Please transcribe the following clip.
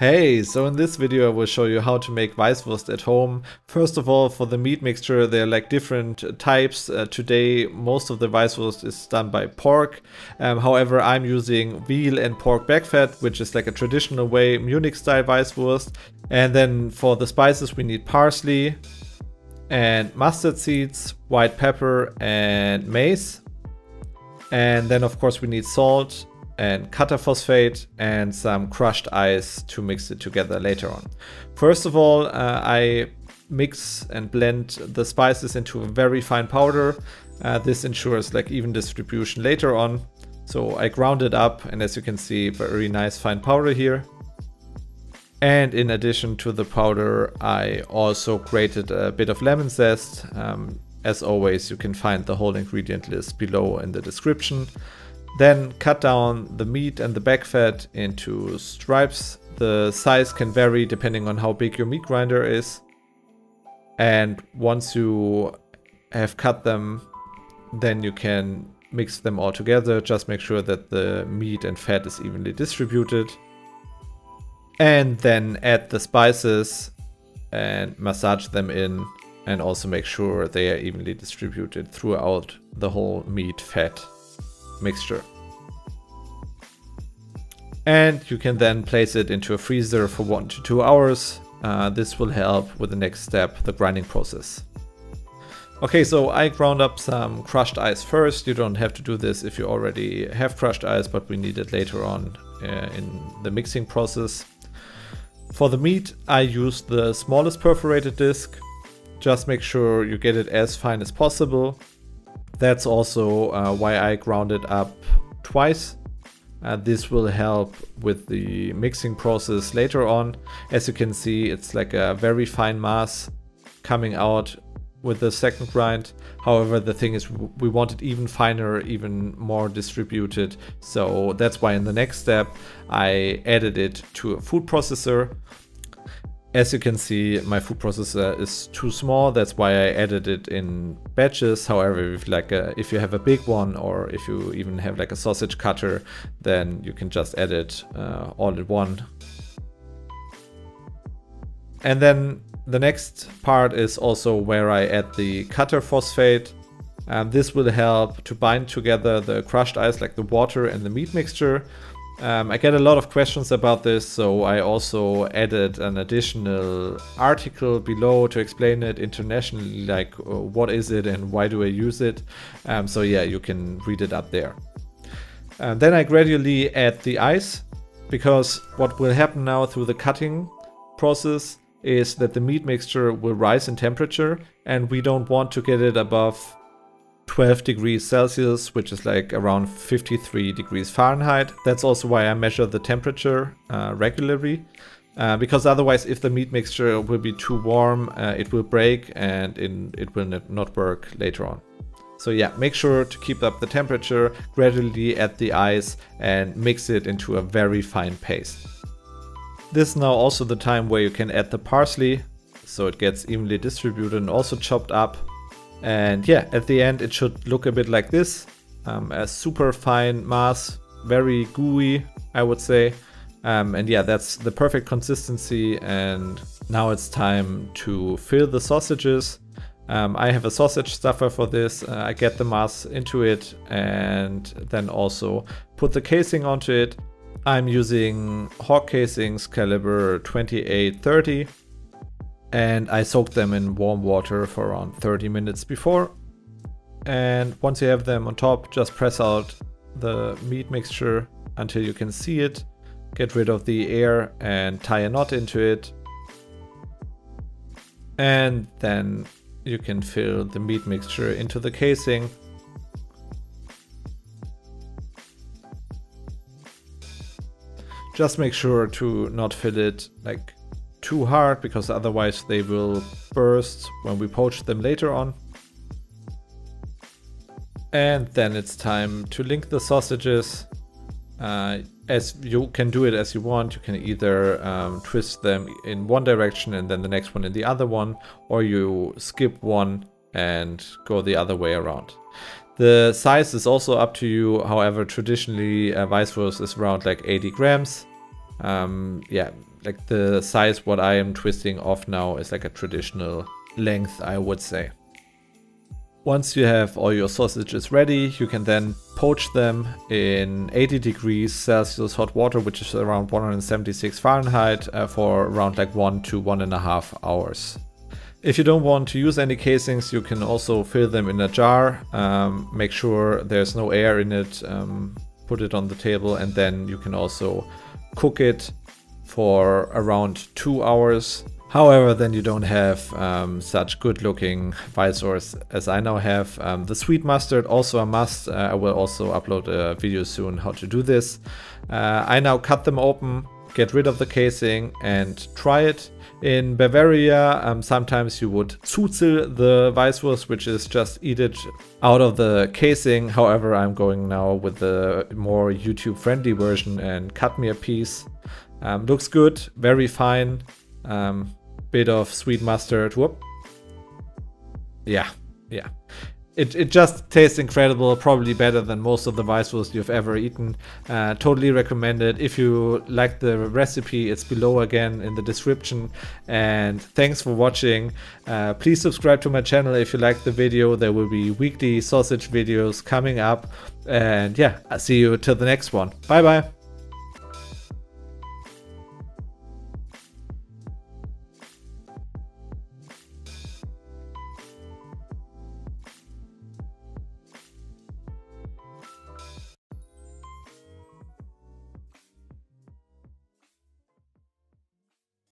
Hey, so in this video I will show you how to make Weisswurst at home. First of all, for the meat mixture, there are like different types. Uh, today, most of the Weisswurst is done by pork. Um, however, I'm using veal and pork backfat, which is like a traditional way, Munich style Weisswurst. And then for the spices, we need parsley and mustard seeds, white pepper and mace. And then of course we need salt and cutter phosphate and some crushed ice to mix it together later on. First of all, uh, I mix and blend the spices into a very fine powder. Uh, this ensures like even distribution later on. So I ground it up and as you can see, very nice fine powder here. And in addition to the powder, I also grated a bit of lemon zest. Um, as always, you can find the whole ingredient list below in the description. Then cut down the meat and the back fat into stripes. The size can vary depending on how big your meat grinder is. And once you have cut them, then you can mix them all together. Just make sure that the meat and fat is evenly distributed. And then add the spices and massage them in and also make sure they are evenly distributed throughout the whole meat fat mixture. And you can then place it into a freezer for one to two hours. Uh, this will help with the next step, the grinding process. Okay, so I ground up some crushed ice first. You don't have to do this if you already have crushed ice, but we need it later on uh, in the mixing process. For the meat, I used the smallest perforated disc. Just make sure you get it as fine as possible. That's also uh, why I ground it up twice. Uh, this will help with the mixing process later on. As you can see, it's like a very fine mass coming out with the second grind. However, the thing is we want it even finer, even more distributed. So that's why in the next step, I added it to a food processor as you can see, my food processor is too small. That's why I added it in batches. However, if like a, if you have a big one or if you even have like a sausage cutter, then you can just add it uh, all in one. And then the next part is also where I add the cutter phosphate. And this will help to bind together the crushed ice like the water and the meat mixture. Um, I get a lot of questions about this, so I also added an additional article below to explain it internationally, like uh, what is it and why do I use it. Um, so yeah, you can read it up there. And then I gradually add the ice, because what will happen now through the cutting process is that the meat mixture will rise in temperature and we don't want to get it above 12 degrees Celsius, which is like around 53 degrees Fahrenheit. That's also why I measure the temperature uh, regularly. Uh, because otherwise, if the meat mixture will be too warm, uh, it will break and in, it will not work later on. So yeah, make sure to keep up the temperature, gradually add the ice and mix it into a very fine paste. This is now also the time where you can add the parsley, so it gets evenly distributed and also chopped up and yeah, at the end it should look a bit like this. Um, a super fine mass, very gooey, I would say. Um, and yeah, that's the perfect consistency. And now it's time to fill the sausages. Um, I have a sausage stuffer for this. Uh, I get the mass into it and then also put the casing onto it. I'm using Hog casings caliber 2830 and I soaked them in warm water for around 30 minutes before. And once you have them on top, just press out the meat mixture until you can see it. Get rid of the air and tie a knot into it. And then you can fill the meat mixture into the casing. Just make sure to not fill it like too hard because otherwise they will burst when we poach them later on. And then it's time to link the sausages. Uh, as you can do it as you want, you can either um, twist them in one direction and then the next one in the other one, or you skip one and go the other way around. The size is also up to you, however traditionally a Weisswurst is around like 80 grams. Um, yeah, like the size what I am twisting off now is like a traditional length, I would say. Once you have all your sausages ready, you can then poach them in 80 degrees Celsius hot water, which is around 176 Fahrenheit, uh, for around like one to one and a half hours. If you don't want to use any casings, you can also fill them in a jar. Um, make sure there's no air in it. Um, put it on the table, and then you can also cook it for around two hours However, then you don't have um, such good looking Weisswurst as I now have. Um, the sweet mustard also a must. Uh, I will also upload a video soon how to do this. Uh, I now cut them open, get rid of the casing and try it. In Bavaria, um, sometimes you would zuzel the Weisswurst, which is just eat it out of the casing. However, I'm going now with the more YouTube friendly version and cut me a piece. Um, looks good, very fine. Um, bit of sweet mustard. Whoop. Yeah, yeah. It, it just tastes incredible, probably better than most of the Weisswurst you've ever eaten. Uh, totally recommend it. If you like the recipe, it's below again in the description. And thanks for watching. Uh, please subscribe to my channel if you like the video. There will be weekly sausage videos coming up. And yeah, I'll see you till the next one. Bye bye.